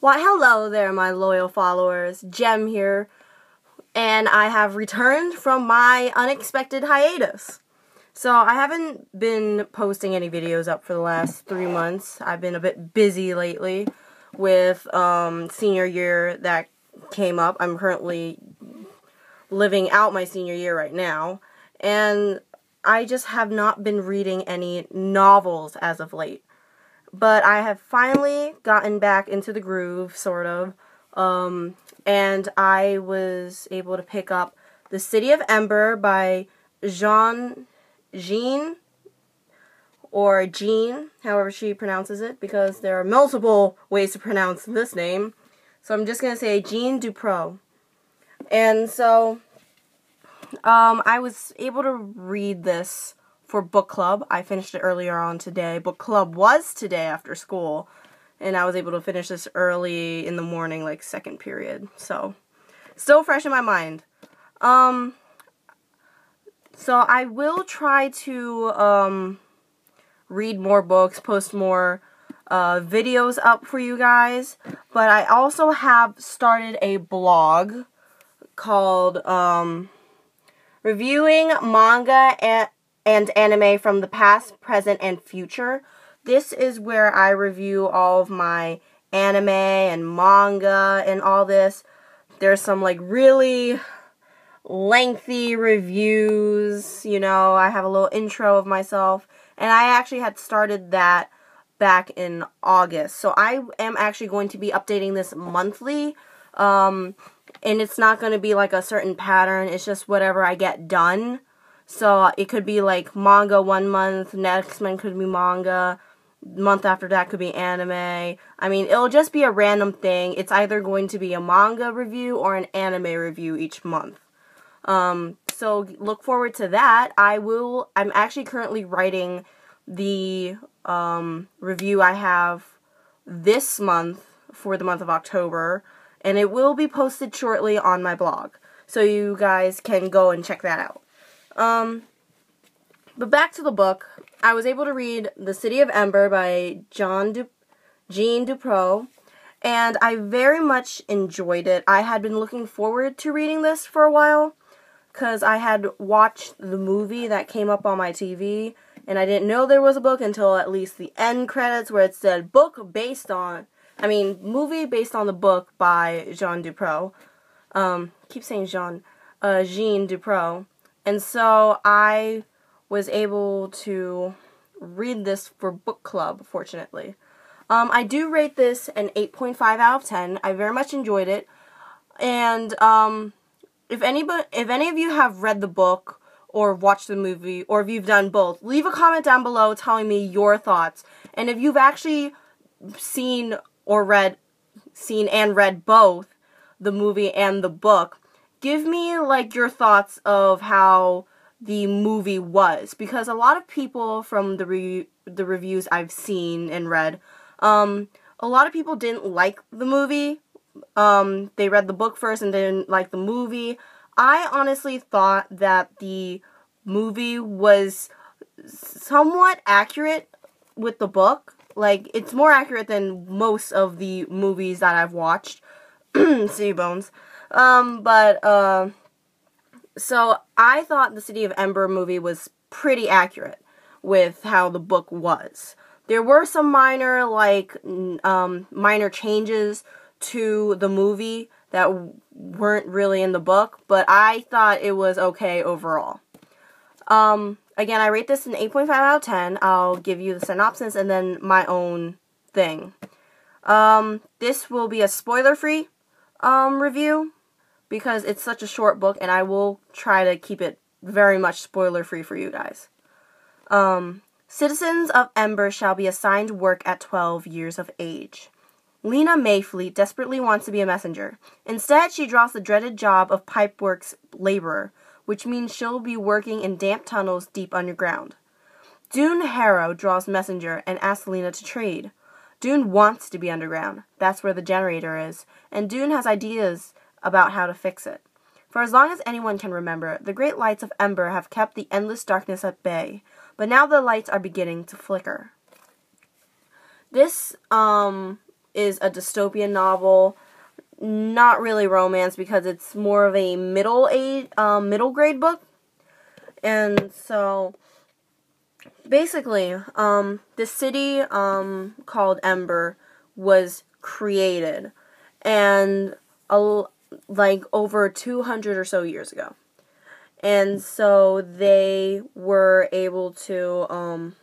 Why, hello there, my loyal followers. Jem here, and I have returned from my unexpected hiatus. So, I haven't been posting any videos up for the last three months. I've been a bit busy lately with um, senior year that came up. I'm currently living out my senior year right now, and I just have not been reading any novels as of late. But I have finally gotten back into the groove, sort of, um, and I was able to pick up The City of Ember by Jean Jean or Jean, however she pronounces it, because there are multiple ways to pronounce this name. So I'm just gonna say Jean DuPrau. And so um, I was able to read this for book club. I finished it earlier on today. Book club was today after school, and I was able to finish this early in the morning, like second period. So, still fresh in my mind. Um, so I will try to um, read more books, post more uh, videos up for you guys. But I also have started a blog called um, Reviewing Manga and, and Anime from the Past, Present, and Future. This is where I review all of my anime and manga and all this. There's some like really lengthy reviews, you know, I have a little intro of myself, and I actually had started that back in August. So I am actually going to be updating this monthly. Um, and it's not going to be like a certain pattern. It's just whatever I get done. So it could be like manga one month, next month could be manga, month after that could be anime. I mean, it'll just be a random thing. It's either going to be a manga review or an anime review each month. Um, so look forward to that. I will. I'm actually currently writing the um, review I have this month for the month of October, and it will be posted shortly on my blog, so you guys can go and check that out. Um, but back to the book, I was able to read The City of Ember by John du- Jean DuPrau, and I very much enjoyed it. I had been looking forward to reading this for a while because I had watched the movie that came up on my TV, and I didn't know there was a book until at least the end credits where it said book based on, I mean, movie based on the book by Jean DuPrau. Um, keep saying Jean, uh, Jean DuPrau. And so I was able to read this for book club, fortunately. Um, I do rate this an 8.5 out of 10. I very much enjoyed it. And, um, if anybody, if any of you have read the book or watched the movie, or if you've done both, leave a comment down below telling me your thoughts. And if you've actually seen or read, seen and read both the movie and the book, give me like your thoughts of how the movie was because a lot of people from the re- the reviews I've seen and read, um, a lot of people didn't like the movie um, they read the book first and didn't like the movie. I honestly thought that the movie was somewhat accurate with the book. Like, it's more accurate than most of the movies that I've watched. City Bones. Um, but, uh, so I thought the City of Ember movie was pretty accurate with how the book was. There were some minor, like, um, minor changes to the movie that weren't really in the book, but I thought it was okay overall. Um, again, I rate this an 8.5 out of 10. I'll give you the synopsis and then my own thing. Um, this will be a spoiler free um, review because it's such a short book and I will try to keep it very much spoiler free for you guys. Um, citizens of Ember shall be assigned work at 12 years of age. Lina Mayfleet desperately wants to be a messenger. Instead, she draws the dreaded job of pipeworks laborer, which means she'll be working in damp tunnels deep underground. Doon Harrow draws messenger and asks Lina to trade. Doon wants to be underground. That's where the generator is, and Doon has ideas about how to fix it. For as long as anyone can remember, the great lights of Ember have kept the endless darkness at bay, but now the lights are beginning to flicker. This um is a dystopian novel. Not really romance because it's more of a middle age, um, middle grade book. And so, basically, um, the city um, called Ember was created, and a, like over 200 or so years ago. And so they were able to, um,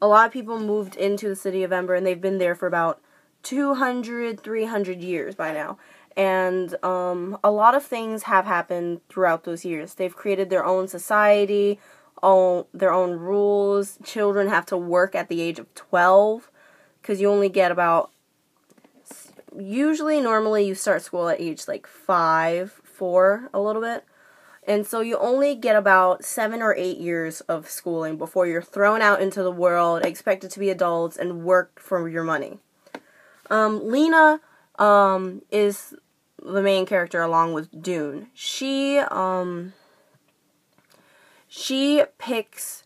a lot of people moved into the city of Ember and they've been there for about 200, 300 years by now. And um, a lot of things have happened throughout those years. They've created their own society, all their own rules. Children have to work at the age of 12 because you only get about usually normally you start school at age like 5, 4 a little bit. And so you only get about seven or eight years of schooling before you're thrown out into the world, expected to be adults, and work for your money. Um, Lina um, is the main character along with Doon. She um, she picks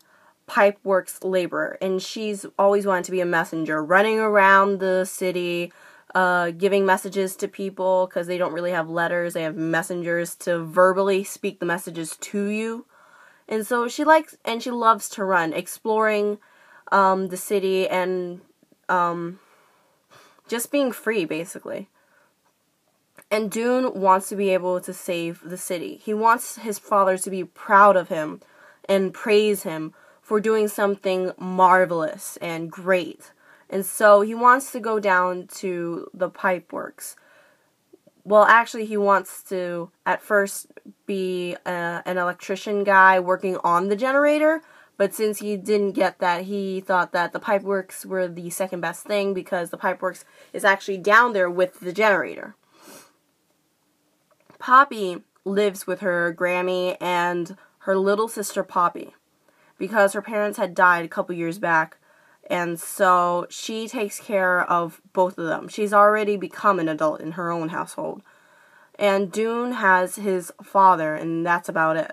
Pipeworks labor, and she's always wanted to be a messenger, running around the city, uh, giving messages to people because they don't really have letters. They have messengers to verbally speak the messages to you. And so she likes and she loves to run, exploring um, the city and um, just being free, basically. And Doon wants to be able to save the city. He wants his father to be proud of him and praise him for doing something marvelous and great. And so he wants to go down to the pipe works. Well, actually, he wants to at first be uh, an electrician guy working on the generator, but since he didn't get that, he thought that the pipeworks were the second best thing because the pipeworks is actually down there with the generator. Poppy lives with her Grammy and her little sister Poppy because her parents had died a couple years back and so she takes care of both of them. She's already become an adult in her own household. And Doon has his father, and that's about it.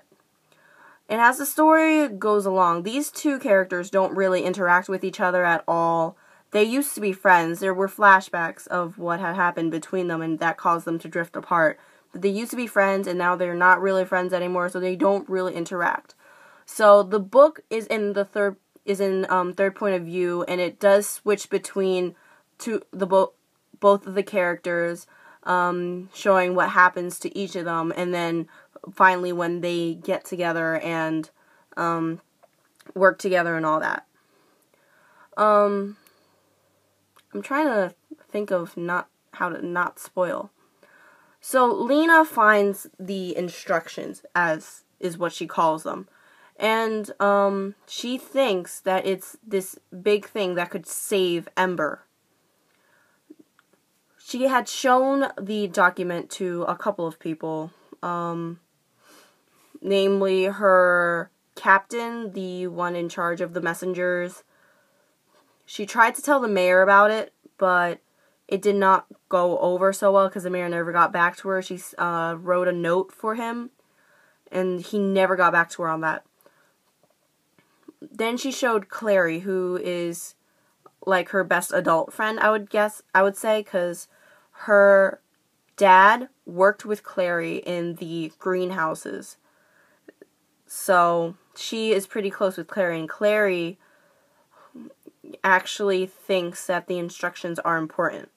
And as the story goes along, these two characters don't really interact with each other at all. They used to be friends. There were flashbacks of what had happened between them, and that caused them to drift apart. But they used to be friends, and now they're not really friends anymore, so they don't really interact. So the book is in the third is in um, third point of view, and it does switch between two the both both of the characters, um, showing what happens to each of them, and then finally when they get together and um, work together and all that. Um, I'm trying to think of not how to not spoil. So Lina finds the instructions as is what she calls them and um, she thinks that it's this big thing that could save Ember. She had shown the document to a couple of people, um, namely her captain, the one in charge of the messengers. She tried to tell the mayor about it, but it did not go over so well because the mayor never got back to her. She uh, wrote a note for him, and he never got back to her on that then she showed Clary, who is like her best adult friend, I would guess, I would say, because her dad worked with Clary in the greenhouses. So she is pretty close with Clary, and Clary actually thinks that the instructions are important.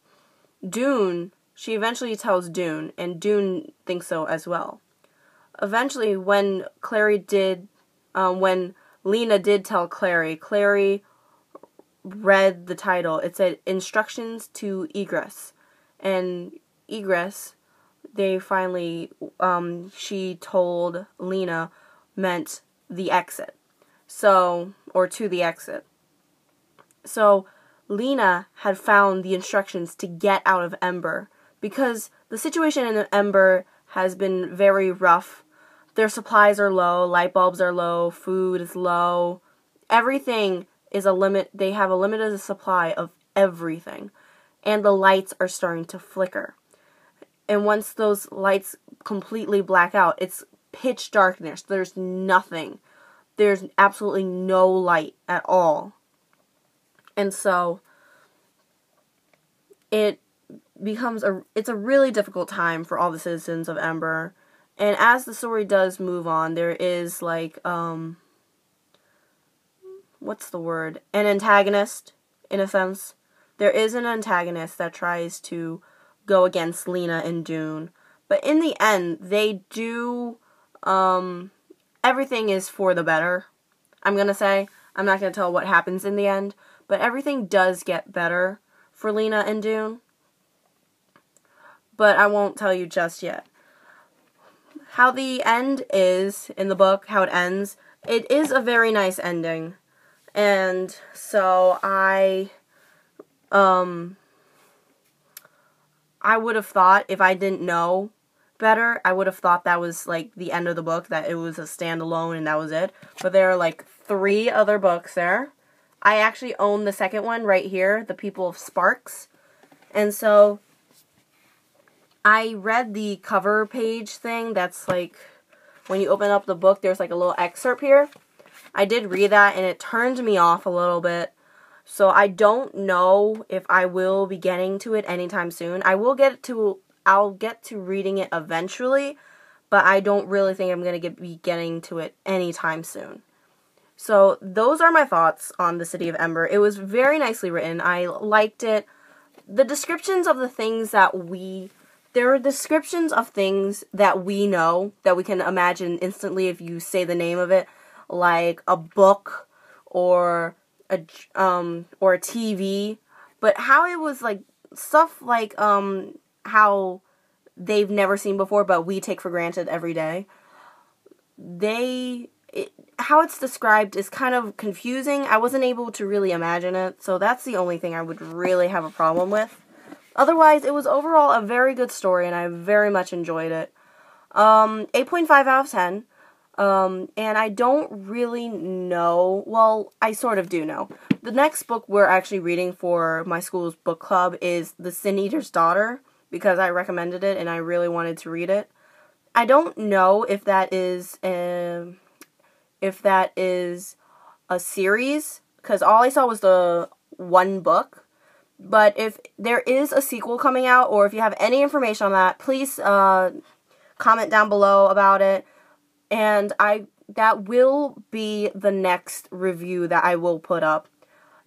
Doon, she eventually tells Doon, and Doon thinks so as well. Eventually, when Clary did, um, when Lina did tell Clary. Clary read the title. It said Instructions to Egress. And Egress, they finally, um, she told Lina meant the exit. So, or to the exit. So, Lina had found the instructions to get out of Ember because the situation in Ember has been very rough their supplies are low, light bulbs are low, food is low. Everything is a limit. They have a limited supply of everything. And the lights are starting to flicker. And once those lights completely black out, it's pitch darkness. There's nothing. There's absolutely no light at all. And so it becomes a it's a really difficult time for all the citizens of Ember. And as the story does move on, there is like um what's the word? An antagonist in a sense. There is an antagonist that tries to go against Lina and Doon. But in the end, they do um everything is for the better. I'm going to say I'm not going to tell what happens in the end, but everything does get better for Lina and Doon. But I won't tell you just yet. How the end is in the book, how it ends, it is a very nice ending. And so I um I would have thought if I didn't know better, I would have thought that was like the end of the book, that it was a standalone and that was it. But there are like three other books there. I actually own the second one right here, The People of Sparks. And so I read the cover page thing that's like when you open up the book, there's like a little excerpt here. I did read that and it turned me off a little bit. So I don't know if I will be getting to it anytime soon. I will get to I'll get to reading it eventually, but I don't really think I'm going to be getting to it anytime soon. So those are my thoughts on the City of Ember. It was very nicely written. I liked it. The descriptions of the things that we there are descriptions of things that we know that we can imagine instantly if you say the name of it, like a book or a um or a TV. But how it was like stuff like um how they've never seen before, but we take for granted every day. They it, how it's described is kind of confusing. I wasn't able to really imagine it, so that's the only thing I would really have a problem with. Otherwise, it was overall a very good story, and I very much enjoyed it. Um, 8.5 out of 10. Um, and I don't really know. Well, I sort of do know. The next book we're actually reading for my school's book club is The Sin Eater's Daughter because I recommended it and I really wanted to read it. I don't know if that is a, um, if that is a series because all I saw was the one book. But if there is a sequel coming out, or if you have any information on that, please uh, comment down below about it. And I that will be the next review that I will put up.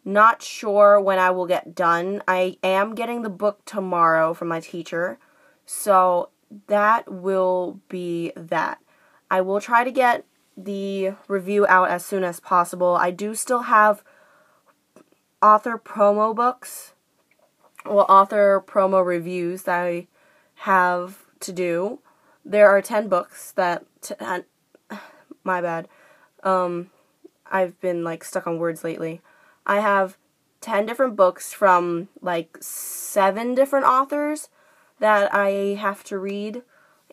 Not sure when I will get done. I am getting the book tomorrow from my teacher. So that will be that. I will try to get the review out as soon as possible. I do still have author promo books, well, author promo reviews that I have to do. There are 10 books that, t- my bad. Um, I've been like stuck on words lately. I have 10 different books from like seven different authors that I have to read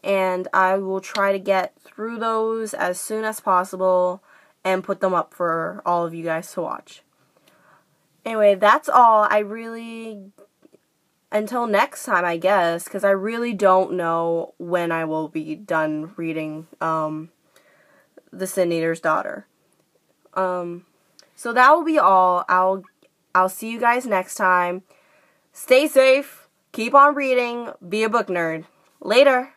and I will try to get through those as soon as possible and put them up for all of you guys to watch. Anyway, that's all. I really until next time, I guess, because I really don't know when I will be done reading um, The Sin Eater's Daughter. Um, so that will be all. I'll I'll see you guys next time. Stay safe. Keep on reading. Be a book nerd. Later.